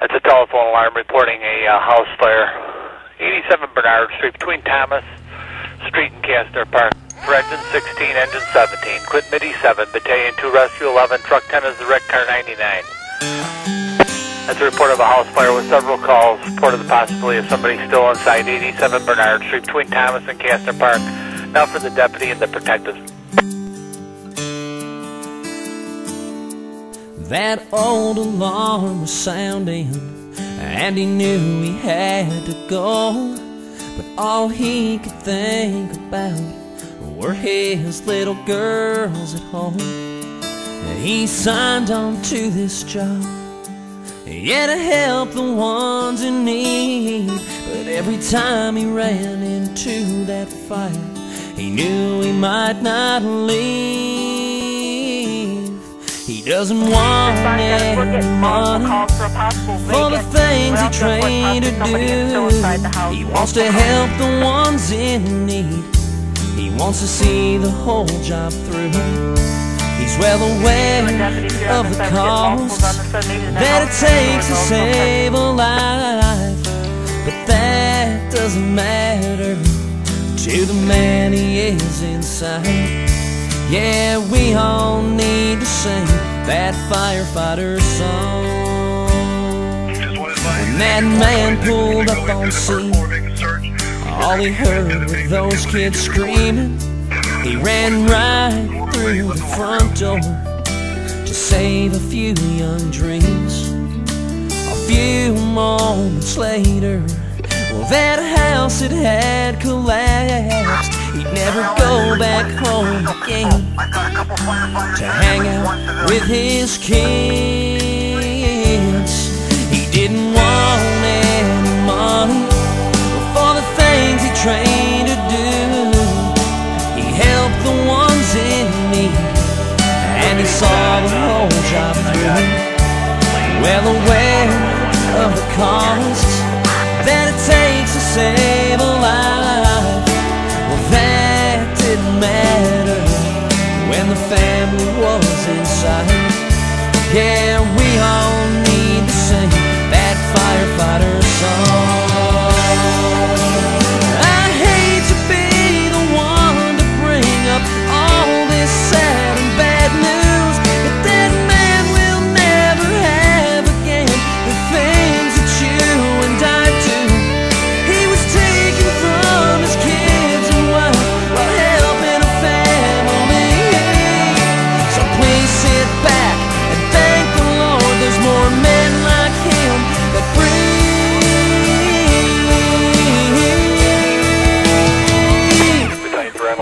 That's a telephone alarm reporting a uh, house fire. 87 Bernard Street between Thomas Street and Castner Park. For engine 16, engine 17. Quit MIDI 7, Battalion 2, Rescue 11. Truck 10 is the wreck car 99. That's a report of a house fire with several calls. Report of the possibility of somebody still inside 87 Bernard Street between Thomas and Castner Park. Now for the deputy and the protective. That old alarm was sounding, and he knew he had to go. But all he could think about were his little girls at home. He signed on to this job, yeah, to help the ones in need. But every time he ran into that fire, he knew he might not leave. He doesn't want any money for the things he trained to do. He wants to help the ones in need. He wants to see the whole job through. He's well aware of the cost that it takes to save a life. But that doesn't matter to the man he is inside. Yeah, we all need to sing that firefighter song. When that man pulled up on scene, all he heard were those kids screaming. He ran right through the front door to save a few young dreams. A few moments later, well, that house it had collapsed. He'd never go back home again to hang out with his kids. He didn't want any money for the things he trained to do. He helped the ones in need, and he saw the whole job through. Well aware of the costs that it takes to save Yeah, we all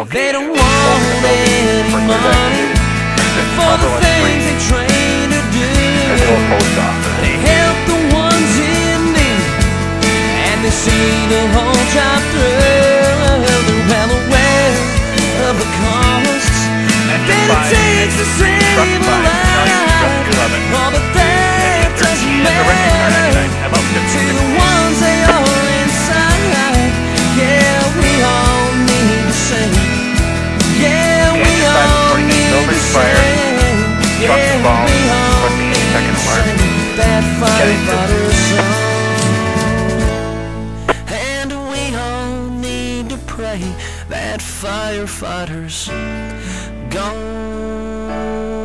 They don't want And we all need to pray that firefighters gone.